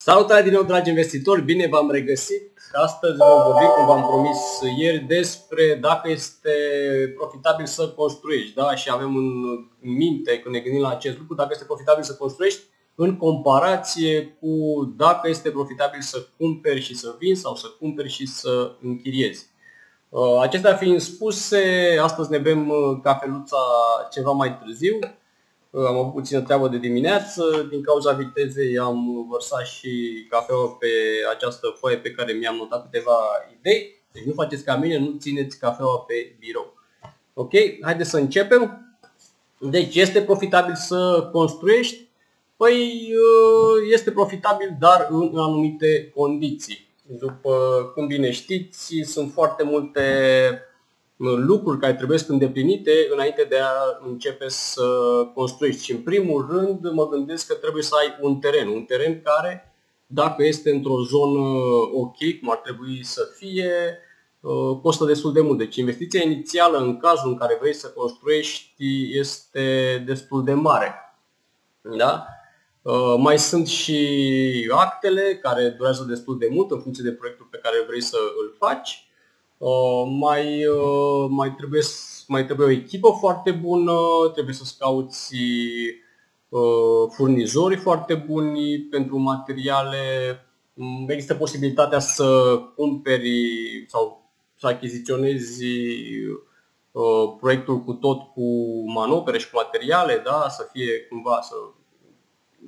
Salutare din nou, dragi investitori! Bine v-am regăsit! Astăzi vom vorbi, cum v-am promis ieri, despre dacă este profitabil să construiești. Da? Și avem în minte, când ne gândim la acest lucru, dacă este profitabil să construiești în comparație cu dacă este profitabil să cumperi și să vinzi sau să cumperi și să închiriezi. Uh, acestea fiind spuse, astăzi ne bem uh, cafeluța ceva mai târziu. Am avut puțină treabă de dimineață, din cauza vitezei am vărsat și cafeaua pe această foaie pe care mi-am notat câteva idei. Deci nu faceți ca mine, nu țineți cafeaua pe birou. Ok, haideți să începem. Deci este profitabil să construiești? Păi este profitabil, dar în anumite condiții. După cum bine știți, sunt foarte multe lucruri care trebuie să îndeplinite înainte de a începe să construiești. Și în primul rând mă gândesc că trebuie să ai un teren, un teren care dacă este într-o zonă ok, cum ar trebui să fie, uh, costă destul de mult. Deci investiția inițială în cazul în care vrei să construiești este destul de mare. Da? Uh, mai sunt și actele care durează destul de mult în funcție de proiectul pe care vrei să îl faci. Uh, mai, uh, mai, trebuie, mai trebuie o echipă foarte bună, trebuie să-ți cauți uh, furnizori foarte buni pentru materiale. Mm, există posibilitatea să cumperi sau să achiziționezi proiectul cu tot cu manopere și cu materiale, da? să fie cumva să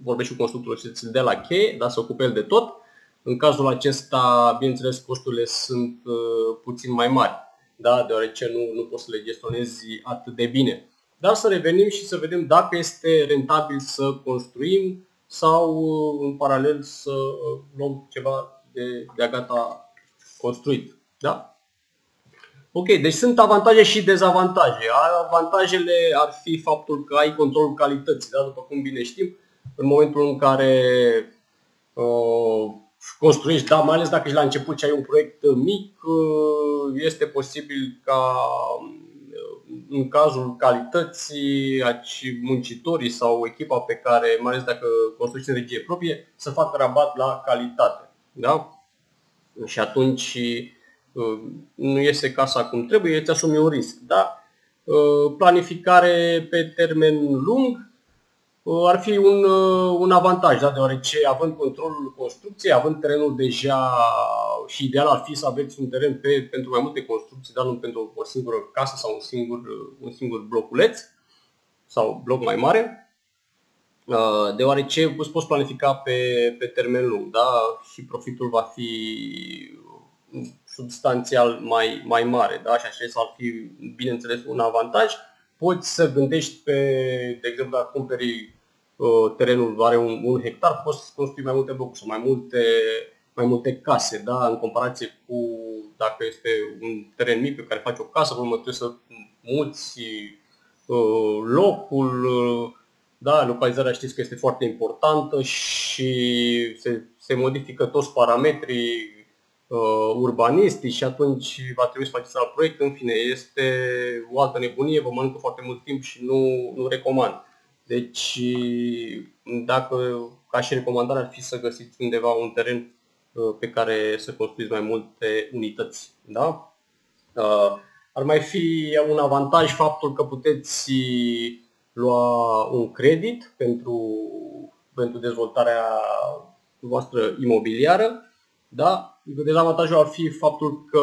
vorbești cu constructorul și de la cheie, da? să ocupe el de tot. În cazul acesta, bineînțeles, costurile sunt uh, puțin mai mari, da? deoarece nu, nu poți să le gestionezi atât de bine. Dar să revenim și să vedem dacă este rentabil să construim sau uh, în paralel să uh, luăm ceva de, de gata construit. Da? Ok, deci sunt avantaje și dezavantaje. Avantajele ar fi faptul că ai controlul calității, da? după cum bine știm, în momentul în care uh, construiești, da, mai ales dacă ești la început și ai un proiect mic, uh, este posibil ca uh, în cazul calității, muncitorii sau echipa pe care, mai ales dacă construiești în regie proprie, să facă rabat la calitate. Da? Și atunci uh, nu iese casa cum trebuie, îți asumi un risc. Da? Planificare pe termen lung, Uh, ar fi un, uh, un avantaj, da? deoarece având controlul construcției, având terenul deja și ideal ar fi să aveți un teren pe, pentru mai multe construcții, dar nu pentru o singură casă sau un singur, un singur bloculeț sau bloc mai mare, uh, deoarece îți poți planifica pe, pe termen lung da? și profitul va fi substanțial mai, mai mare da? și acesta ar fi, bineînțeles, un avantaj poți să gândești pe, de exemplu, dacă cumperi uh, terenul are un, un hectar, poți să construi mai multe blocuri sau mai multe, mai multe case, da? în comparație cu dacă este un teren mic pe care faci o casă, urmă trebuie să muți uh, locul, uh, da, localizarea știți că este foarte importantă și se, se modifică toți parametrii uh, urbanistici și atunci va trebui să faceți alt proiect. În fine, este o altă nebunie, vă mănâncă foarte mult timp și nu, nu recomand. Deci, dacă ca și recomandare ar fi să găsiți undeva un teren uh, pe care să construiți mai multe unități. Da? Uh, ar mai fi un avantaj faptul că puteți lua un credit pentru, pentru dezvoltarea voastră imobiliară da? Dezavantajul ar fi faptul că,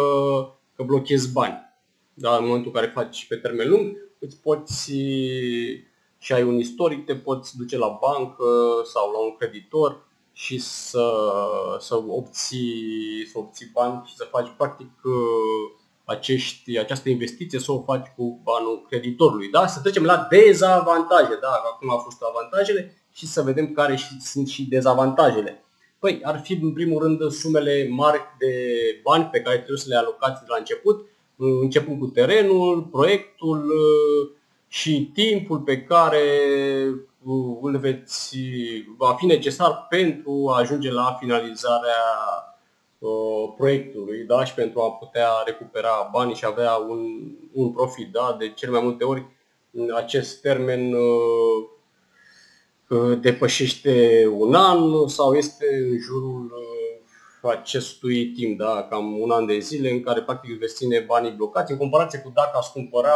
că blochezi bani. Da? În momentul în care faci pe termen lung, îți poți și ai un istoric, te poți duce la bancă sau la un creditor și să, să, obții, să obții bani și să faci practic acești, această investiție să o faci cu banul creditorului. Da? Să trecem la dezavantaje. Da? Acum au fost avantajele și să vedem care sunt și dezavantajele. Păi, ar fi în primul rând sumele mari de bani pe care trebuie să le alocați de la început, începând cu terenul, proiectul uh, și timpul pe care uh, îl veți, va fi necesar pentru a ajunge la finalizarea uh, proiectului da? și pentru a putea recupera banii și avea un, un profit. Da? De cel mai multe ori acest termen depășește un an sau este în jurul acestui timp, da, cam un an de zile în care practic veți ține banii blocați în comparație cu dacă ați cumpăra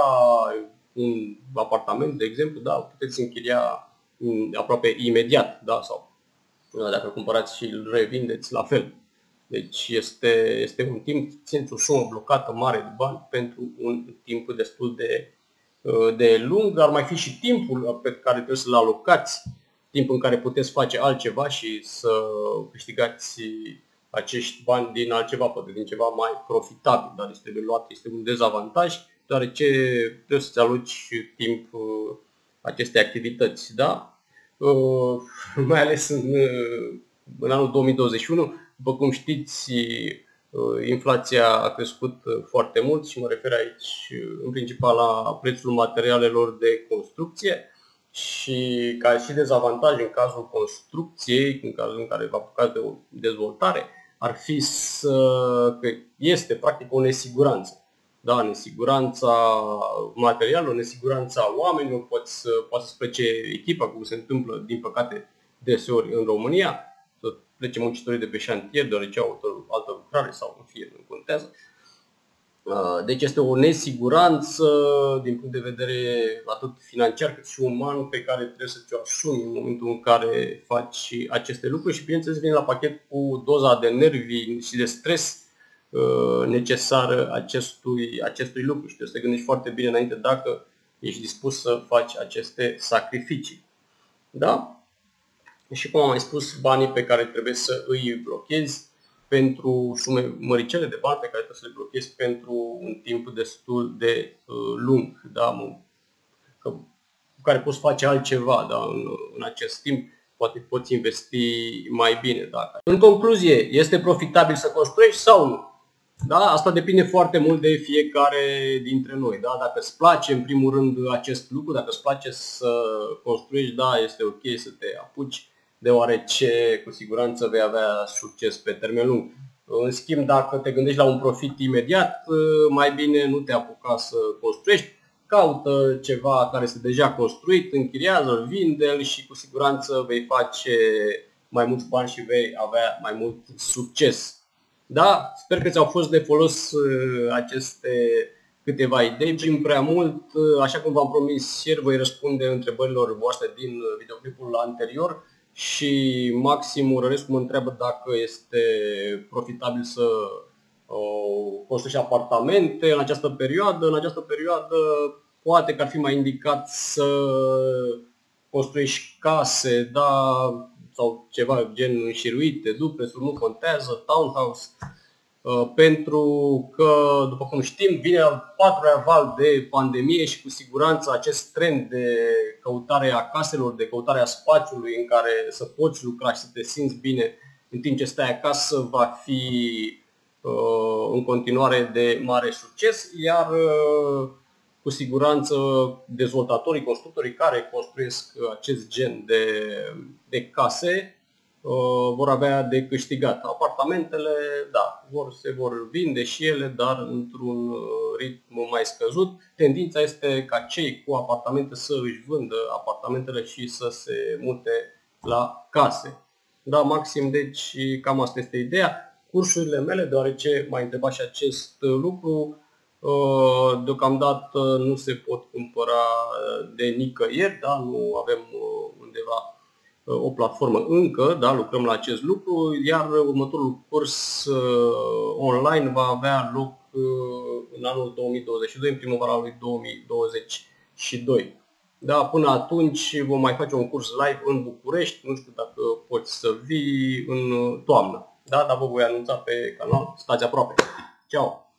un apartament, de exemplu, da, puteți închiria aproape imediat, da, sau dacă cumpărați și îl revindeți la fel. Deci este, este un timp, țineți o sumă blocată mare de bani pentru un timp destul de, de lung, ar mai fi și timpul pe care trebuie să-l alocați, timp în care puteți face altceva și să câștigați acești bani din altceva, poate din ceva mai profitabil, dar este trebuie luat, este un dezavantaj, deoarece trebuie să-ți aloci timp uh, acestei activități. Da? Uh, mai ales în, uh, în anul 2021, după cum știți, inflația a crescut foarte mult și mă refer aici în principal la prețul materialelor de construcție și ca și dezavantaj în cazul construcției, în cazul în care vă apucați de o dezvoltare, ar fi să, că este practic o nesiguranță. Da, nesiguranța materială, nesiguranța oamenilor, poate să, poate să plece echipa, cum se întâmplă, din păcate, deseori în România, să plece muncitorii de pe șantier, deoarece au altă, altă lucrare sau în fie, nu contează. Uh, deci este o nesiguranță din punct de vedere atât financiar cât și uman pe care trebuie să ți-o asumi în momentul în care faci aceste lucruri și bineînțeles vine la pachet cu doza de nervi și de stres uh, necesară acestui, acestui lucru și trebuie să te gândești foarte bine înainte dacă ești dispus să faci aceste sacrificii. Da? Și cum am mai spus, banii pe care trebuie să îi blochezi pentru sume măricele de bani pe care trebuie să le blochezi pentru un timp destul de uh, lung, da? Că, cu care poți face altceva da? în, în acest timp, poate poți investi mai bine. Da? În concluzie, este profitabil să construiești sau nu? Da? Asta depinde foarte mult de fiecare dintre noi. Da? Dacă îți place în primul rând acest lucru, dacă îți place să construiești, da, este ok să te apuci deoarece cu siguranță vei avea succes pe termen lung. În schimb, dacă te gândești la un profit imediat, mai bine nu te apuca să construiești, caută ceva care este deja construit, închiriază, vinde și cu siguranță vei face mai mulți bani și vei avea mai mult succes. Da? Sper că ți-au fost de folos uh, aceste câteva idei. Prin prea mult, uh, așa cum v-am promis ieri, voi răspunde întrebărilor voastre din videoclipul anterior și Maxim Urărescu mă întreabă dacă este profitabil să construiești apartamente în această perioadă. În această perioadă poate că ar fi mai indicat să construiești case, da, sau ceva gen înșiruite, duplexuri, nu contează, townhouse. Uh, pentru că, după cum știm, vine al patrulea val de pandemie și cu siguranță acest trend de căutare a caselor, de căutare a spațiului în care să poți lucra și să te simți bine în timp ce stai acasă va fi uh, în continuare de mare succes, iar uh, cu siguranță dezvoltatorii, constructorii care construiesc acest gen de, de case Uh, vor avea de câștigat. Apartamentele, da, vor, se vor vinde și ele, dar într-un uh, ritm mai scăzut. Tendința este ca cei cu apartamente să își vândă apartamentele și să se mute la case. Da, maxim, deci cam asta este ideea. Cursurile mele, deoarece m-a întrebat și acest lucru, uh, deocamdată nu se pot cumpăra de nicăieri, da? nu avem undeva o platformă încă, da, lucrăm la acest lucru, iar următorul curs uh, online va avea loc uh, în anul 2022, în primăvara lui 2022. Da, până atunci vom mai face un curs live în București, nu știu dacă poți să vii în toamnă. Da, dar vă voi anunța pe canal, stați aproape. Ciao!